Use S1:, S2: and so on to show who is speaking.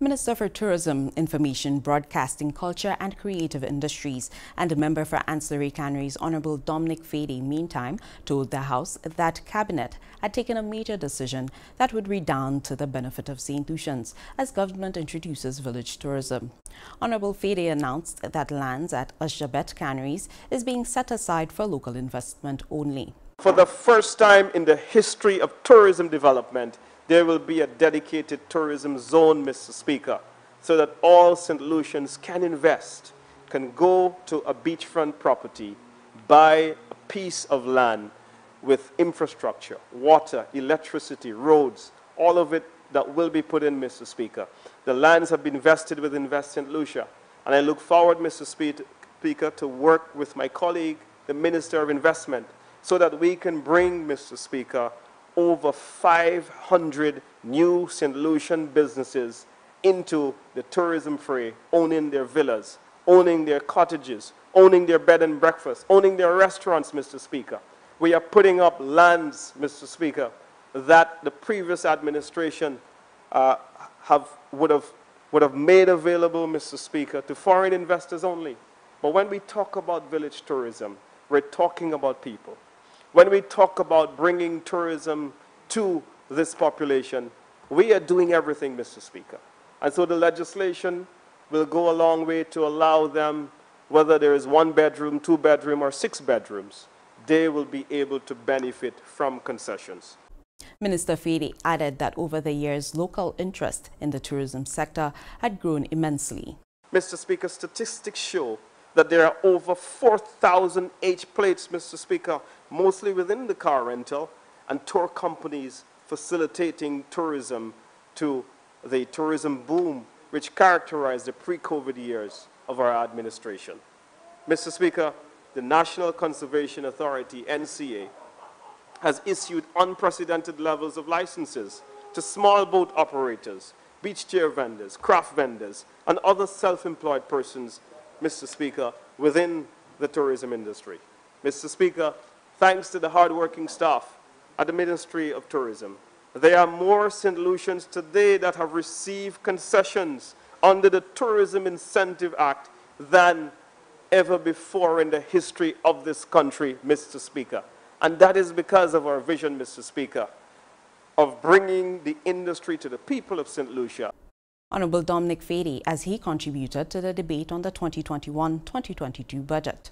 S1: Minister for Tourism, Information, Broadcasting, Culture and Creative Industries and a member for Ancillary Canaries, Honorable Dominic Fedee, meantime, told the House that Cabinet had taken a major decision that would redound to the benefit of St. Lucians as government introduces village tourism. Honorable Fedee announced that lands at Ushabet Canaries is being set aside for local investment only.
S2: For the first time in the history of tourism development, there will be a dedicated tourism zone, Mr. Speaker, so that all St. Lucians can invest, can go to a beachfront property, buy a piece of land with infrastructure, water, electricity, roads, all of it that will be put in, Mr. Speaker. The lands have been vested with Invest St. Lucia, and I look forward, Mr. Speaker, to work with my colleague, the Minister of Investment, so that we can bring, Mr. Speaker, over 500 new St. Lucian businesses into the tourism fray, owning their villas, owning their cottages, owning their bed and breakfast, owning their restaurants, Mr. Speaker. We are putting up lands, Mr. Speaker, that the previous administration uh, have, would, have, would have made available, Mr. Speaker, to foreign investors only. But when we talk about village tourism, we're talking about people. When we talk about bringing tourism to this population, we are doing everything, Mr. Speaker. And so the legislation will go a long way to allow them, whether there is one bedroom, two bedroom, or six bedrooms, they will be able to benefit from concessions.
S1: Minister Fedee added that over the years, local interest in the tourism sector had grown immensely.
S2: Mr. Speaker, statistics show that there are over 4,000 H plates, Mr. Speaker, mostly within the car rental and tour companies facilitating tourism to the tourism boom which characterized the pre-COVID years of our administration. Mr. Speaker, the National Conservation Authority, NCA, has issued unprecedented levels of licenses to small boat operators, beach chair vendors, craft vendors, and other self-employed persons Mr. Speaker, within the tourism industry. Mr. Speaker, thanks to the hardworking staff at the Ministry of Tourism, there are more St. Lucians today that have received concessions under the Tourism Incentive Act than ever before in the history of this country, Mr. Speaker. And that is because of our vision, Mr. Speaker, of bringing the industry to the people of St. Lucia.
S1: Honorable Dominic Fedee as he contributed to the debate on the 2021-2022 budget.